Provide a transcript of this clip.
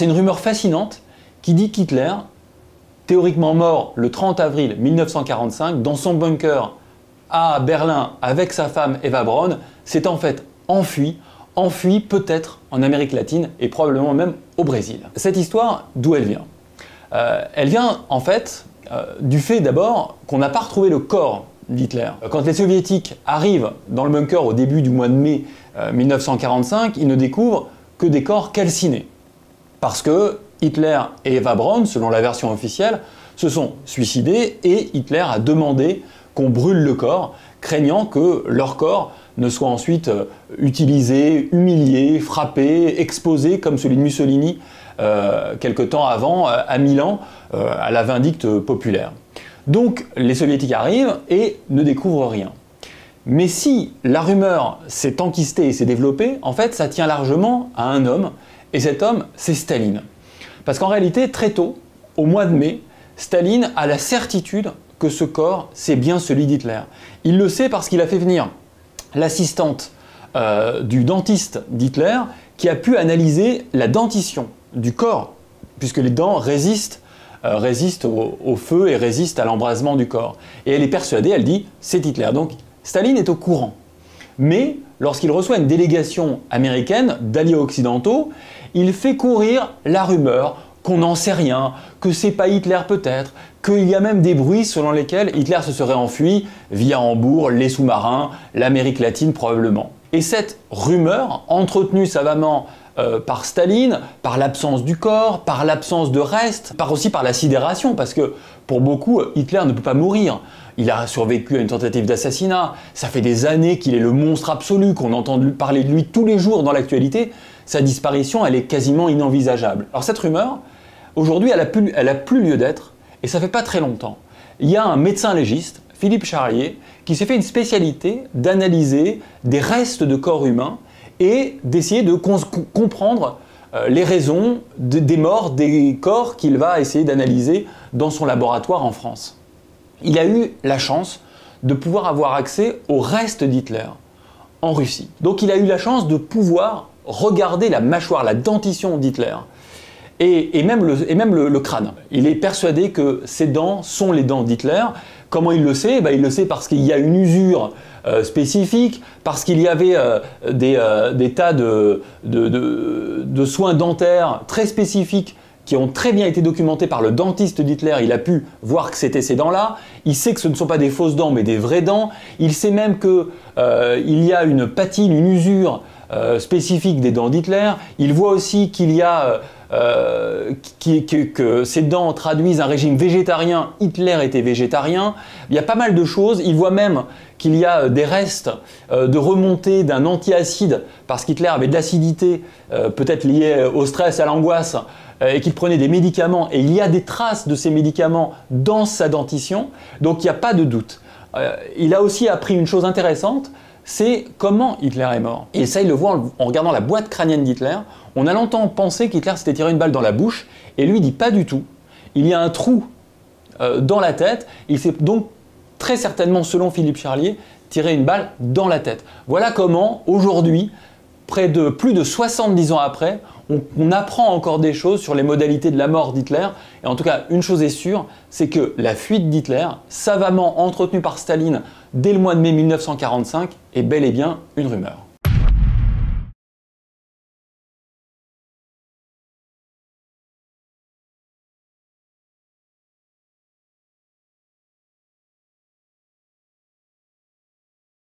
C'est une rumeur fascinante qui dit qu'Hitler, théoriquement mort le 30 avril 1945, dans son bunker à Berlin avec sa femme Eva Braun, s'est en fait enfui, enfui peut-être en Amérique latine et probablement même au Brésil. Cette histoire, d'où elle vient? Euh, Elle vient en fait euh, du fait d'abord qu'on n'a pas retrouvé le corps d'Hitler. Quand les soviétiques arrivent dans le bunker au début du mois de mai 1945, euh, ils ne découvrent que des corps calcinés. Parce que Hitler et Eva Braun, selon la version officielle, se sont suicidés et Hitler a demandé qu'on brûle le corps, craignant que leur corps ne soit ensuite euh, utilisé, humilié, frappé, exposé comme celui de Mussolini euh, quelque temps avant à Milan à la vindicte populaire. Donc les soviétiques arrivent et ne découvrent rien. Mais si la rumeur s'est enquistée et s'est développée, en fait, ça tient largement à un homme, et cet homme, c'est Staline. Parce qu'en réalité, très tôt, au mois de mai, Staline a la certitude que ce corps, c'est bien celui d'Hitler. Il le sait parce qu'il a fait venir l'assistante euh, du dentiste d'Hitler qui a pu analyser la dentition du corps, puisque les dents résistent euh, résiste au, feu et résiste à l'embrasement du corps. Et elle est persuadée, elle dit, c'est Hitler. Donc Staline est au courant. Mais lorsqu'il reçoit une délégation américaine d'alliés occidentaux, il fait courir la rumeur qu'on n'en sait rien, que c'est pas Hitler peut-être, qu'il y a même des bruits selon lesquels Hitler se serait enfui via Hambourg, les sous-marins, l'Amérique latine probablement. Et cette rumeur, entretenue savamment euh, par Staline, par l'absence du corps, par l'absence de reste, par aussi par la sidération, parce que pour beaucoup, Hitler ne peut pas mourir. Il a survécu à une tentative d'assassinat, ça fait des années qu'il est le monstre absolu, qu'on entend parler de lui tous les jours dans l'actualité, sa disparition, elle est quasiment inenvisageable. Alors cette rumeur, aujourd'hui, elle, elle a plus lieu d'être, et ça fait pas très longtemps. Il y a un médecin légiste, Philippe Charlier, qui s'est fait une spécialité d'analyser des restes de corps humains et d'essayer de comprendre euh, les raisons des morts des corps qu'il va essayer d'analyser dans son laboratoire en France. Il a eu la chance de pouvoir avoir accès au reste d'Hitler en Russie. Donc il a eu la chance de pouvoir regarder la mâchoire, la dentition d'Hitler. Et, même, le, crâne. Il est persuadé que ces dents sont les dents d'Hitler. Comment il le sait? Ben, Il le sait parce qu'il y a une usure euh, spécifique, parce qu'il y avait euh, euh, des, tas de, soins dentaires très spécifiques qui ont très bien été documentés par le dentiste d'Hitler. Il a pu voir que c'était ces dents-là. Il sait que ce ne sont pas des fausses dents, mais des vraies dents. Il sait même qu'il y a une patine, une usure spécifique des dents d'Hitler. Il voit aussi qu'il y a euh, que ces dents traduisent un régime végétarien, Hitler était végétarien, il y a pas mal de choses, il voit même qu'il y a des restes euh, de remontée d'un antiacide, parce qu'Hitler avait de l'acidité, euh, peut-être liée au stress, à l'angoisse, et qu'il prenait des médicaments, et il y a des traces de ces médicaments dans sa dentition, donc il n'y a pas de doute. Il a aussi appris une chose intéressante, c'est comment Hitler est mort. Et ça, il le voit en regardant la boîte crânienne d'Hitler. On a longtemps pensé qu'Hitler s'était tiré une balle dans la bouche, et lui dit pas du tout. Il y a un trou euh, dans la tête, il s'est donc très certainement, selon Philippe Charlier, tiré une balle dans la tête. Voilà comment, aujourd'hui, près de plus de 70 ans après, on, apprend encore des choses sur les modalités de la mort d'Hitler. Et en tout cas, une chose est sûre, c'est que la fuite d'Hitler, savamment entretenue par Staline dès le mois de mai 1945, est bel et bien une rumeur.